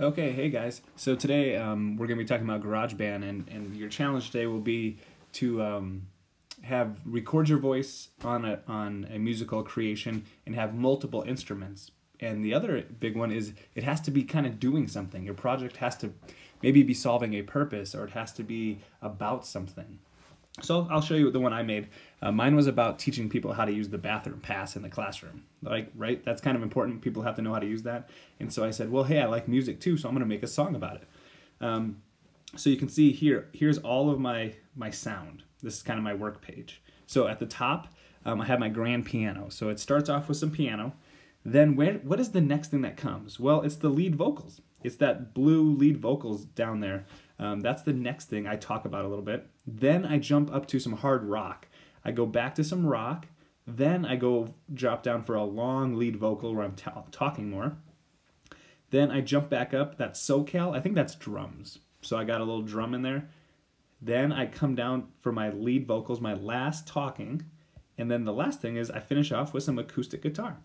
Okay, hey guys. So today um, we're going to be talking about GarageBand, and, and your challenge today will be to um, have record your voice on a on a musical creation and have multiple instruments. And the other big one is it has to be kind of doing something. Your project has to maybe be solving a purpose, or it has to be about something. So I'll show you the one I made. Uh, mine was about teaching people how to use the bathroom pass in the classroom. Like, right? That's kind of important. People have to know how to use that. And so I said, well, hey, I like music too, so I'm going to make a song about it. Um, so you can see here, here's all of my, my sound. This is kind of my work page. So at the top, um, I have my grand piano. So it starts off with some piano. Then where, what is the next thing that comes? Well, it's the lead vocals. It's that blue lead vocals down there. Um, that's the next thing I talk about a little bit. Then I jump up to some hard rock. I go back to some rock. Then I go drop down for a long lead vocal where I'm talking more. Then I jump back up. That's SoCal. I think that's drums. So I got a little drum in there. Then I come down for my lead vocals, my last talking. And then the last thing is I finish off with some acoustic guitar.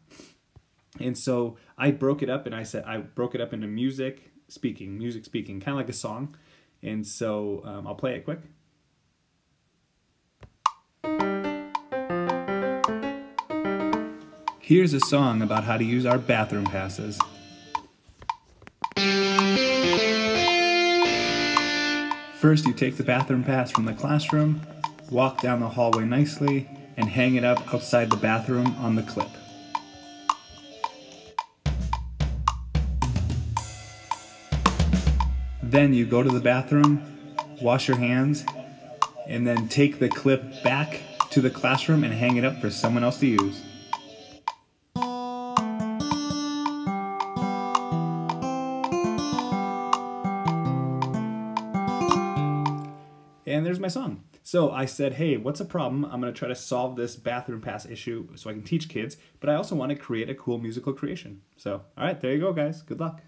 And so I broke it up and I said I broke it up into music, speaking, music, speaking, kind of like a song. And so um, I'll play it quick. Here's a song about how to use our bathroom passes. First, you take the bathroom pass from the classroom, walk down the hallway nicely, and hang it up outside the bathroom on the clip. Then you go to the bathroom, wash your hands, and then take the clip back to the classroom and hang it up for someone else to use. And there's my song. So I said, hey, what's a problem? I'm going to try to solve this bathroom pass issue so I can teach kids, but I also want to create a cool musical creation. So, all right, there you go, guys. Good luck.